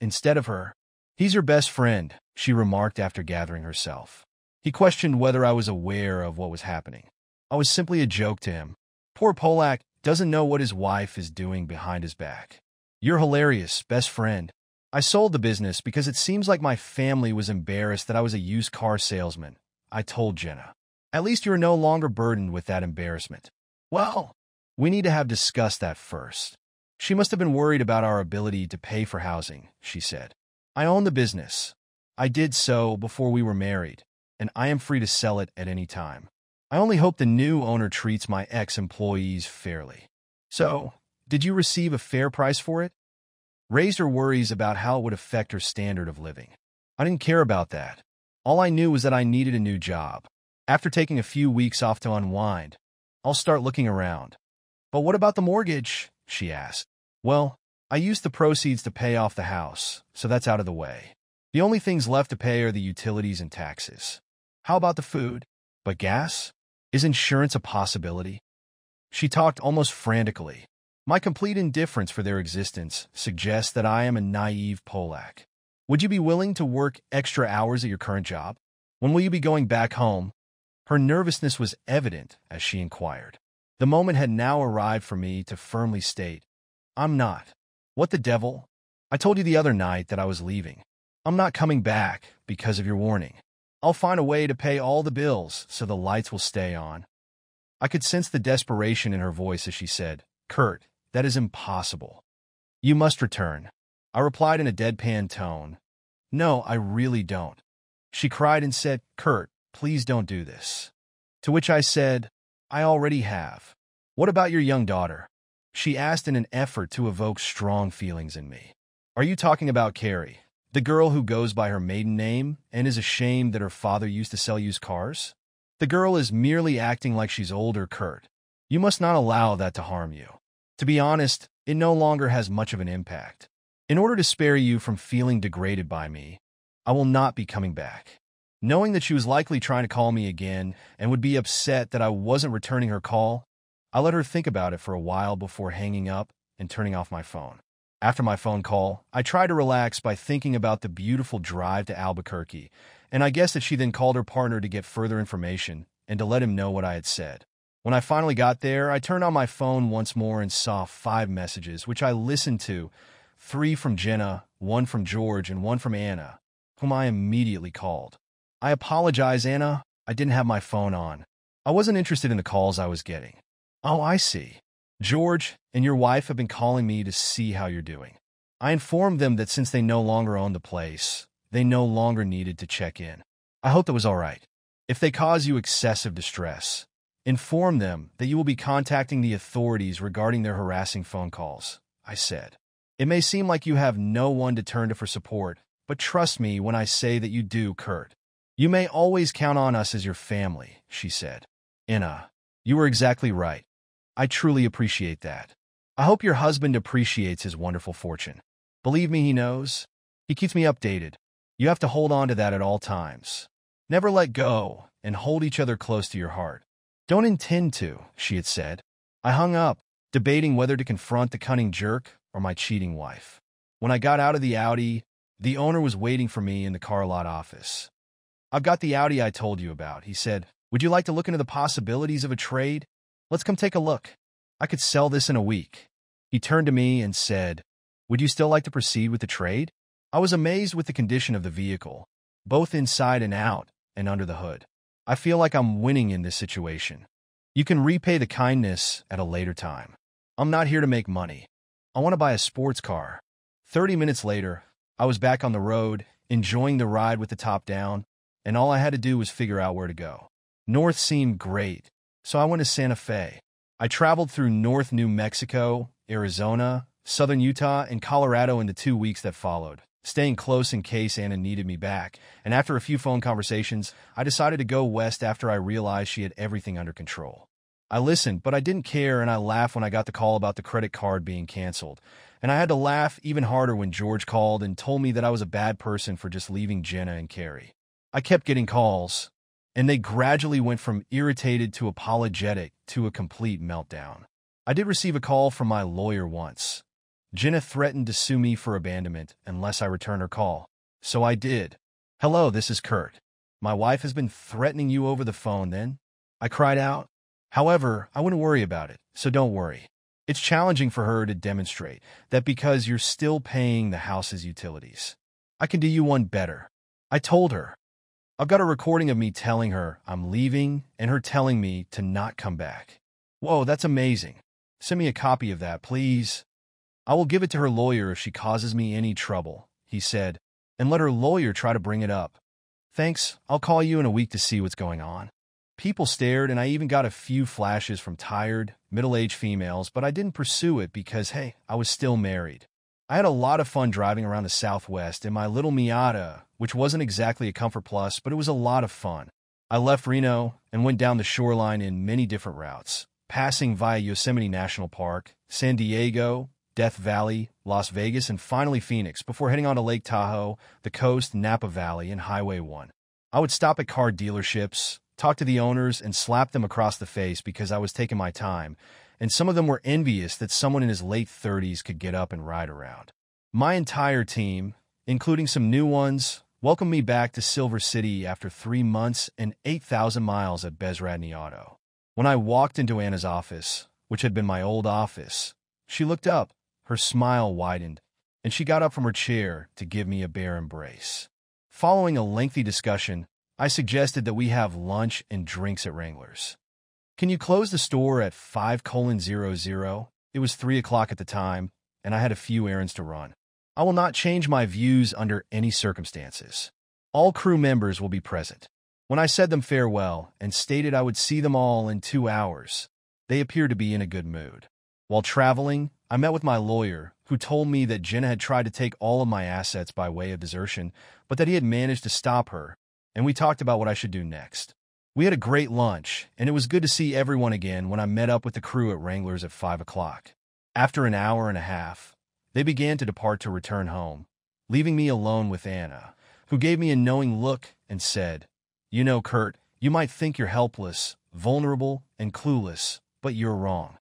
[SPEAKER 1] Instead of her, he's your best friend, she remarked after gathering herself. He questioned whether I was aware of what was happening. I was simply a joke to him. Poor Polak doesn't know what his wife is doing behind his back. You're hilarious, best friend. I sold the business because it seems like my family was embarrassed that I was a used car salesman. I told Jenna. At least you're no longer burdened with that embarrassment. Well, we need to have discussed that first. She must have been worried about our ability to pay for housing, she said. I own the business. I did so before we were married and I am free to sell it at any time. I only hope the new owner treats my ex-employees fairly. So, did you receive a fair price for it? Raised her worries about how it would affect her standard of living. I didn't care about that. All I knew was that I needed a new job. After taking a few weeks off to unwind, I'll start looking around. But what about the mortgage? she asked. Well, I used the proceeds to pay off the house, so that's out of the way. The only things left to pay are the utilities and taxes. How about the food? But gas? Is insurance a possibility? She talked almost frantically. My complete indifference for their existence suggests that I am a naive Polak. Would you be willing to work extra hours at your current job? When will you be going back home? Her nervousness was evident as she inquired. The moment had now arrived for me to firmly state, I'm not. What the devil? I told you the other night that I was leaving. I'm not coming back because of your warning. I'll find a way to pay all the bills so the lights will stay on. I could sense the desperation in her voice as she said, Kurt, that is impossible. You must return. I replied in a deadpan tone, No, I really don't. She cried and said, Kurt, please don't do this. To which I said, I already have. What about your young daughter? She asked in an effort to evoke strong feelings in me. Are you talking about Carrie, the girl who goes by her maiden name and is ashamed that her father used to sell used cars? The girl is merely acting like she's older, Kurt. You must not allow that to harm you. To be honest, it no longer has much of an impact. In order to spare you from feeling degraded by me, I will not be coming back. Knowing that she was likely trying to call me again and would be upset that I wasn't returning her call, I let her think about it for a while before hanging up and turning off my phone. After my phone call, I tried to relax by thinking about the beautiful drive to Albuquerque, and I guess that she then called her partner to get further information and to let him know what I had said. When I finally got there, I turned on my phone once more and saw five messages, which I listened to, three from Jenna, one from George, and one from Anna, whom I immediately called. I apologize, Anna. I didn't have my phone on. I wasn't interested in the calls I was getting. Oh, I see. George and your wife have been calling me to see how you're doing. I informed them that since they no longer owned the place, they no longer needed to check in. I hope that was all right. If they cause you excessive distress, inform them that you will be contacting the authorities regarding their harassing phone calls, I said. It may seem like you have no one to turn to for support, but trust me when I say that you do, Kurt. You may always count on us as your family, she said. Inna, you were exactly right. I truly appreciate that. I hope your husband appreciates his wonderful fortune. Believe me, he knows. He keeps me updated. You have to hold on to that at all times. Never let go, and hold each other close to your heart. Don't intend to, she had said. I hung up, debating whether to confront the cunning jerk or my cheating wife. When I got out of the Audi, the owner was waiting for me in the car lot office. I've got the Audi I told you about, he said. Would you like to look into the possibilities of a trade? Let's come take a look. I could sell this in a week. He turned to me and said, Would you still like to proceed with the trade? I was amazed with the condition of the vehicle, both inside and out and under the hood. I feel like I'm winning in this situation. You can repay the kindness at a later time. I'm not here to make money. I want to buy a sports car. 30 minutes later, I was back on the road, enjoying the ride with the top down, and all I had to do was figure out where to go. North seemed great, so I went to Santa Fe. I traveled through North New Mexico, Arizona, southern Utah, and Colorado in the two weeks that followed, staying close in case Anna needed me back. And after a few phone conversations, I decided to go west after I realized she had everything under control. I listened, but I didn't care, and I laughed when I got the call about the credit card being canceled. And I had to laugh even harder when George called and told me that I was a bad person for just leaving Jenna and Carrie. I kept getting calls, and they gradually went from irritated to apologetic to a complete meltdown. I did receive a call from my lawyer once. Jenna threatened to sue me for abandonment unless I return her call. So I did. Hello, this is Kurt. My wife has been threatening you over the phone then? I cried out. However, I wouldn't worry about it, so don't worry. It's challenging for her to demonstrate that because you're still paying the house's utilities. I can do you one better. I told her, I've got a recording of me telling her I'm leaving and her telling me to not come back. Whoa, that's amazing. Send me a copy of that, please. I will give it to her lawyer if she causes me any trouble, he said, and let her lawyer try to bring it up. Thanks, I'll call you in a week to see what's going on. People stared, and I even got a few flashes from tired, middle-aged females, but I didn't pursue it because, hey, I was still married. I had a lot of fun driving around the Southwest in my little Miata, which wasn't exactly a Comfort Plus, but it was a lot of fun. I left Reno and went down the shoreline in many different routes, passing via Yosemite National Park, San Diego, Death Valley, Las Vegas, and finally Phoenix before heading on to Lake Tahoe, the coast, Napa Valley, and Highway 1. I would stop at car dealerships, talk to the owners, and slap them across the face because I was taking my time, and some of them were envious that someone in his late 30s could get up and ride around. My entire team, including some new ones, welcomed me back to Silver City after three months and 8,000 miles at Bezradny Auto. When I walked into Anna's office, which had been my old office, she looked up, her smile widened, and she got up from her chair to give me a bare embrace. Following a lengthy discussion, I suggested that we have lunch and drinks at Wrangler's. Can you close the store at 5 colon 00? It was 3 o'clock at the time, and I had a few errands to run. I will not change my views under any circumstances. All crew members will be present. When I said them farewell and stated I would see them all in two hours, they appeared to be in a good mood. While traveling, I met with my lawyer, who told me that Jenna had tried to take all of my assets by way of desertion, but that he had managed to stop her, and we talked about what I should do next. We had a great lunch, and it was good to see everyone again when I met up with the crew at Wrangler's at 5 o'clock. After an hour and a half, they began to depart to return home, leaving me alone with Anna, who gave me a knowing look and said, You know, Kurt, you might think you're helpless, vulnerable, and clueless, but you're wrong.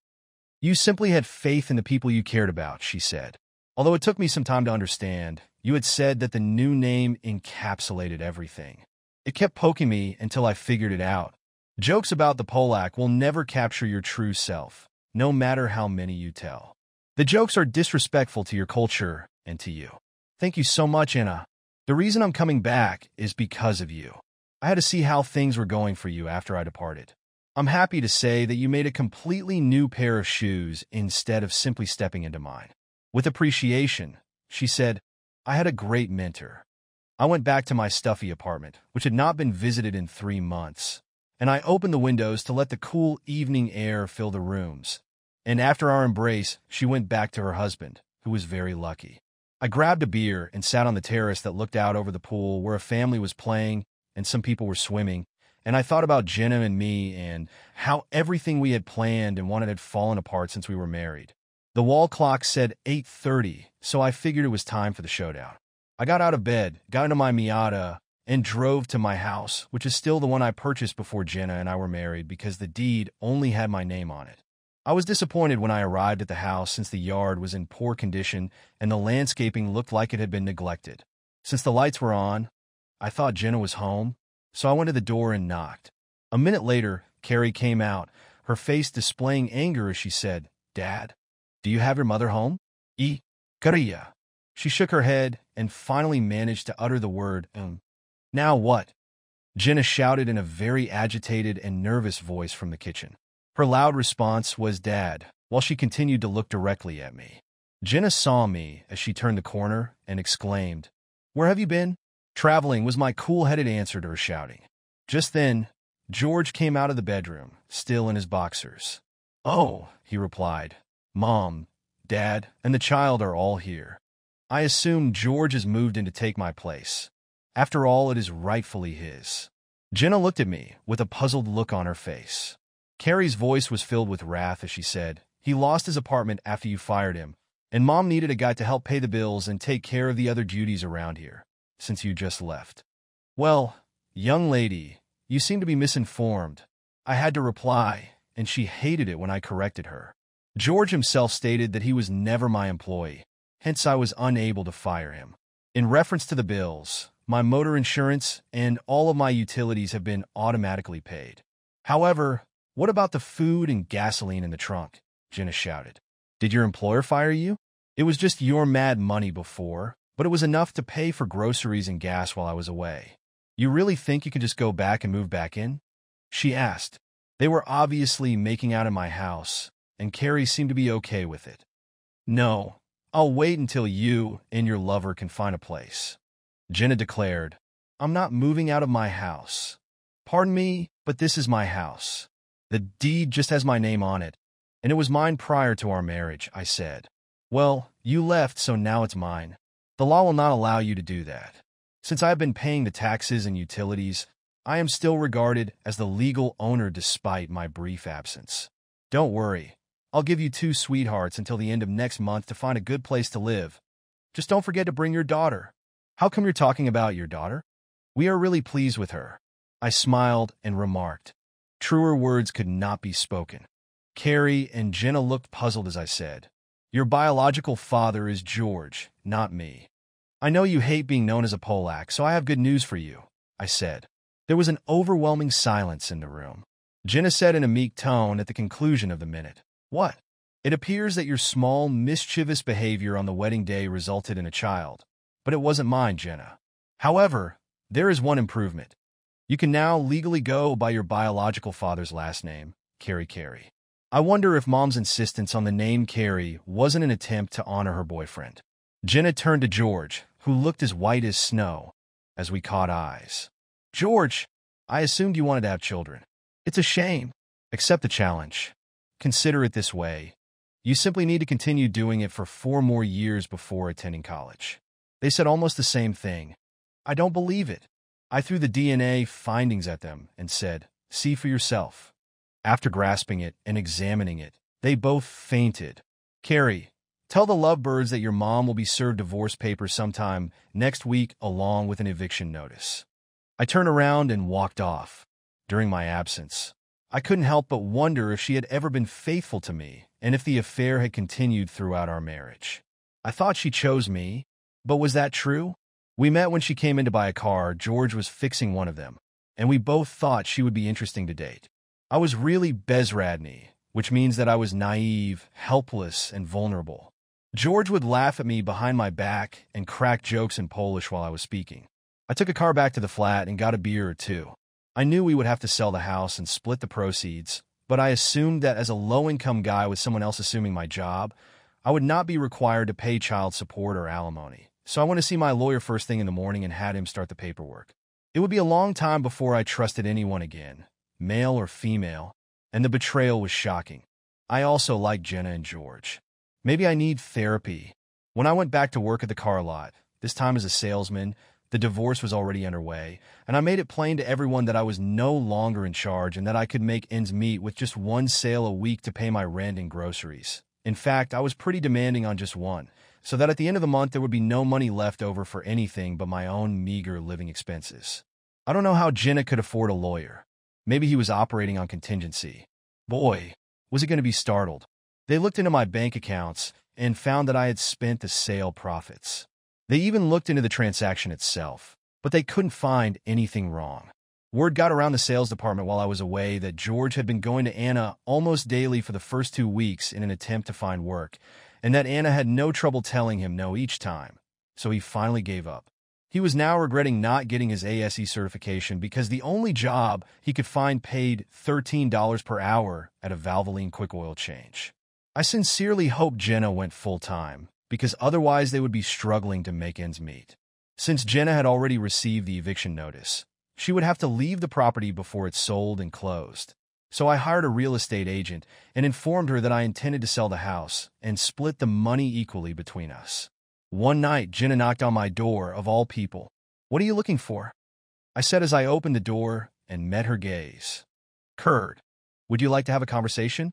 [SPEAKER 1] You simply had faith in the people you cared about, she said. Although it took me some time to understand, you had said that the new name encapsulated everything. It kept poking me until I figured it out. Jokes about the Polack will never capture your true self, no matter how many you tell. The jokes are disrespectful to your culture and to you. Thank you so much, Anna. The reason I'm coming back is because of you. I had to see how things were going for you after I departed. I'm happy to say that you made a completely new pair of shoes instead of simply stepping into mine. With appreciation, she said, I had a great mentor. I went back to my stuffy apartment, which had not been visited in three months, and I opened the windows to let the cool evening air fill the rooms. And after our embrace, she went back to her husband, who was very lucky. I grabbed a beer and sat on the terrace that looked out over the pool where a family was playing and some people were swimming, and I thought about Jenna and me and how everything we had planned and wanted had fallen apart since we were married. The wall clock said 8.30, so I figured it was time for the showdown. I got out of bed, got into my Miata, and drove to my house, which is still the one I purchased before Jenna and I were married because the deed only had my name on it. I was disappointed when I arrived at the house since the yard was in poor condition and the landscaping looked like it had been neglected. Since the lights were on, I thought Jenna was home, so I went to the door and knocked. A minute later, Carrie came out, her face displaying anger as she said, Dad, do you have your mother home? E. Korea. She shook her head and finally managed to utter the word, um. Now what? Jenna shouted in a very agitated and nervous voice from the kitchen. Her loud response was Dad, while she continued to look directly at me. Jenna saw me as she turned the corner and exclaimed, Where have you been? Traveling was my cool-headed answer to her shouting. Just then, George came out of the bedroom, still in his boxers. Oh, he replied. Mom, Dad, and the child are all here. I assume George has moved in to take my place. After all, it is rightfully his. Jenna looked at me with a puzzled look on her face. Carrie's voice was filled with wrath as she said, He lost his apartment after you fired him, and Mom needed a guy to help pay the bills and take care of the other duties around here since you just left. Well, young lady, you seem to be misinformed. I had to reply, and she hated it when I corrected her. George himself stated that he was never my employee, hence I was unable to fire him. In reference to the bills, my motor insurance and all of my utilities have been automatically paid. However, what about the food and gasoline in the trunk? Jenna shouted. Did your employer fire you? It was just your mad money before, but it was enough to pay for groceries and gas while I was away. You really think you can just go back and move back in? She asked. They were obviously making out in my house, and Carrie seemed to be okay with it. No, I'll wait until you and your lover can find a place. Jenna declared, I'm not moving out of my house. Pardon me, but this is my house. The deed just has my name on it, and it was mine prior to our marriage, I said. Well, you left, so now it's mine. The law will not allow you to do that. Since I have been paying the taxes and utilities, I am still regarded as the legal owner despite my brief absence. Don't worry. I'll give you two sweethearts until the end of next month to find a good place to live. Just don't forget to bring your daughter. How come you're talking about your daughter? We are really pleased with her. I smiled and remarked. Truer words could not be spoken. Carrie and Jenna looked puzzled as I said, your biological father is George, not me. I know you hate being known as a Polack, so I have good news for you, I said. There was an overwhelming silence in the room. Jenna said in a meek tone at the conclusion of the minute, What? It appears that your small, mischievous behavior on the wedding day resulted in a child. But it wasn't mine, Jenna. However, there is one improvement. You can now legally go by your biological father's last name, Carrie Carey. I wonder if Mom's insistence on the name Carrie wasn't an attempt to honor her boyfriend. Jenna turned to George, who looked as white as snow, as we caught eyes. George, I assumed you wanted to have children. It's a shame. Accept the challenge. Consider it this way. You simply need to continue doing it for four more years before attending college. They said almost the same thing. I don't believe it. I threw the DNA findings at them and said, see for yourself. After grasping it and examining it, they both fainted. Carrie, Tell the lovebirds that your mom will be served divorce papers sometime next week along with an eviction notice. I turned around and walked off. During my absence, I couldn't help but wonder if she had ever been faithful to me and if the affair had continued throughout our marriage. I thought she chose me, but was that true? We met when she came in to buy a car. George was fixing one of them, and we both thought she would be interesting to date. I was really Bezradny, which means that I was naive, helpless, and vulnerable. George would laugh at me behind my back and crack jokes in Polish while I was speaking. I took a car back to the flat and got a beer or two. I knew we would have to sell the house and split the proceeds, but I assumed that as a low-income guy with someone else assuming my job, I would not be required to pay child support or alimony. So I went to see my lawyer first thing in the morning and had him start the paperwork. It would be a long time before I trusted anyone again, male or female, and the betrayal was shocking. I also liked Jenna and George. Maybe I need therapy. When I went back to work at the car lot, this time as a salesman, the divorce was already underway, and I made it plain to everyone that I was no longer in charge and that I could make ends meet with just one sale a week to pay my rent and groceries. In fact, I was pretty demanding on just one, so that at the end of the month there would be no money left over for anything but my own meager living expenses. I don't know how Jenna could afford a lawyer. Maybe he was operating on contingency. Boy, was he going to be startled they looked into my bank accounts and found that I had spent the sale profits. They even looked into the transaction itself, but they couldn't find anything wrong. Word got around the sales department while I was away that George had been going to Anna almost daily for the first two weeks in an attempt to find work, and that Anna had no trouble telling him no each time, so he finally gave up. He was now regretting not getting his ASE certification because the only job he could find paid $13 per hour at a Valvoline quick oil change. I sincerely hope Jenna went full-time, because otherwise they would be struggling to make ends meet. Since Jenna had already received the eviction notice, she would have to leave the property before it sold and closed. So I hired a real estate agent and informed her that I intended to sell the house and split the money equally between us. One night, Jenna knocked on my door, of all people. What are you looking for? I said as I opened the door and met her gaze. Kurt, would you like to have a conversation?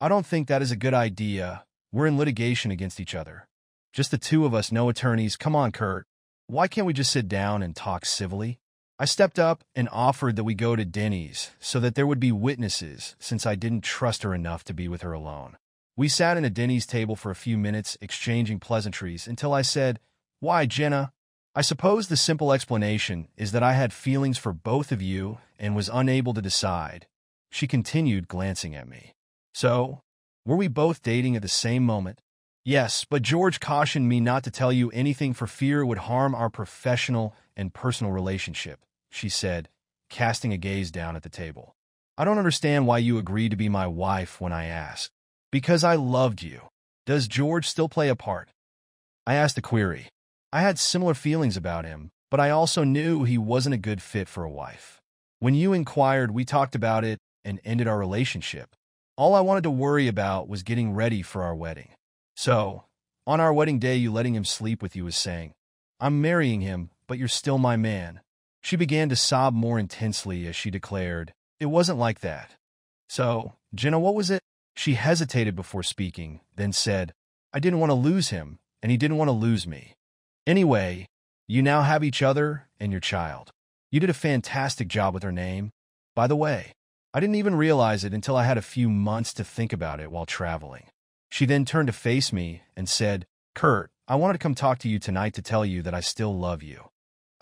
[SPEAKER 1] I don't think that is a good idea. We're in litigation against each other. Just the two of us, no attorneys. Come on, Kurt. Why can't we just sit down and talk civilly? I stepped up and offered that we go to Denny's so that there would be witnesses since I didn't trust her enough to be with her alone. We sat in a Denny's table for a few minutes exchanging pleasantries until I said, Why, Jenna? I suppose the simple explanation is that I had feelings for both of you and was unable to decide. She continued glancing at me. So, were we both dating at the same moment? Yes, but George cautioned me not to tell you anything for fear it would harm our professional and personal relationship, she said, casting a gaze down at the table. I don't understand why you agreed to be my wife when I asked. Because I loved you. Does George still play a part? I asked a query. I had similar feelings about him, but I also knew he wasn't a good fit for a wife. When you inquired, we talked about it and ended our relationship. All I wanted to worry about was getting ready for our wedding. So, on our wedding day, you letting him sleep with you was saying, I'm marrying him, but you're still my man. She began to sob more intensely as she declared, It wasn't like that. So, Jenna, what was it? She hesitated before speaking, then said, I didn't want to lose him, and he didn't want to lose me. Anyway, you now have each other and your child. You did a fantastic job with her name. By the way, I didn't even realize it until I had a few months to think about it while traveling. She then turned to face me and said, Kurt, I wanted to come talk to you tonight to tell you that I still love you.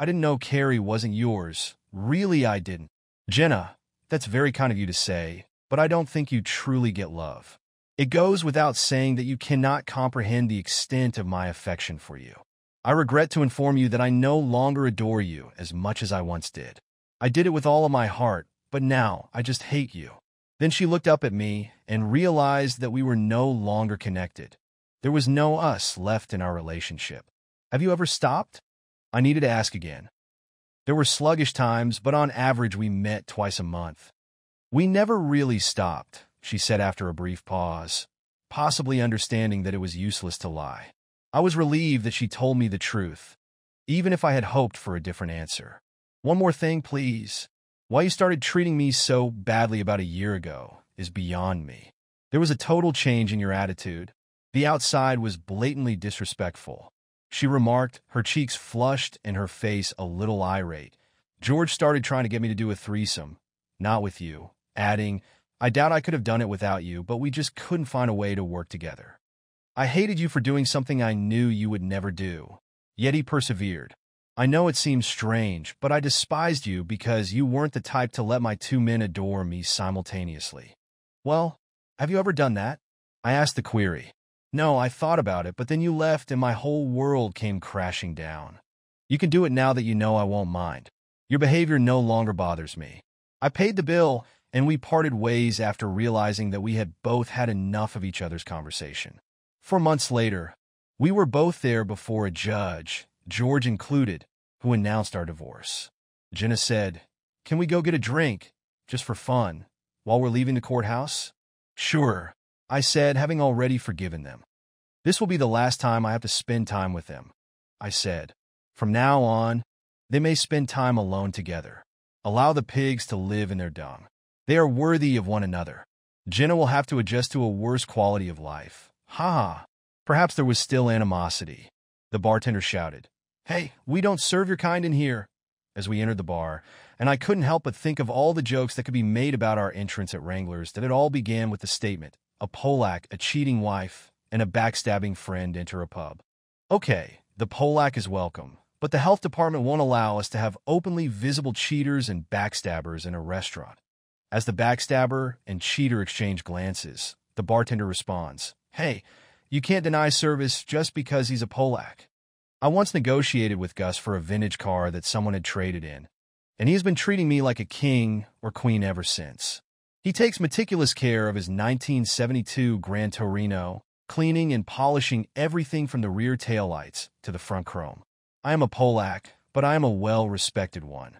[SPEAKER 1] I didn't know Carrie wasn't yours. Really, I didn't. Jenna, that's very kind of you to say, but I don't think you truly get love. It goes without saying that you cannot comprehend the extent of my affection for you. I regret to inform you that I no longer adore you as much as I once did. I did it with all of my heart, but now I just hate you. Then she looked up at me and realized that we were no longer connected. There was no us left in our relationship. Have you ever stopped? I needed to ask again. There were sluggish times, but on average we met twice a month. We never really stopped, she said after a brief pause, possibly understanding that it was useless to lie. I was relieved that she told me the truth, even if I had hoped for a different answer. One more thing, please. Why you started treating me so badly about a year ago is beyond me. There was a total change in your attitude. The outside was blatantly disrespectful. She remarked, her cheeks flushed and her face a little irate. George started trying to get me to do a threesome. Not with you. Adding, I doubt I could have done it without you, but we just couldn't find a way to work together. I hated you for doing something I knew you would never do. Yet he persevered. I know it seems strange, but I despised you because you weren't the type to let my two men adore me simultaneously. Well, have you ever done that? I asked the query. No, I thought about it, but then you left and my whole world came crashing down. You can do it now that you know I won't mind. Your behavior no longer bothers me. I paid the bill, and we parted ways after realizing that we had both had enough of each other's conversation. Four months later, we were both there before a judge, George included, who announced our divorce. Jenna said, Can we go get a drink, just for fun, while we're leaving the courthouse? Sure, I said, having already forgiven them. This will be the last time I have to spend time with them, I said. From now on, they may spend time alone together. Allow the pigs to live in their dung. They are worthy of one another. Jenna will have to adjust to a worse quality of life. Ha ha. Perhaps there was still animosity. The bartender shouted, Hey, we don't serve your kind in here, as we entered the bar, and I couldn't help but think of all the jokes that could be made about our entrance at Wrangler's that it all began with the statement, a Polak, a cheating wife, and a backstabbing friend enter a pub. Okay, the Polak is welcome, but the health department won't allow us to have openly visible cheaters and backstabbers in a restaurant. As the backstabber and cheater exchange glances, the bartender responds, Hey, you can't deny service just because he's a Polak. I once negotiated with Gus for a vintage car that someone had traded in, and he has been treating me like a king or queen ever since. He takes meticulous care of his 1972 Gran Torino, cleaning and polishing everything from the rear taillights to the front chrome. I am a Polak, but I am a well-respected one.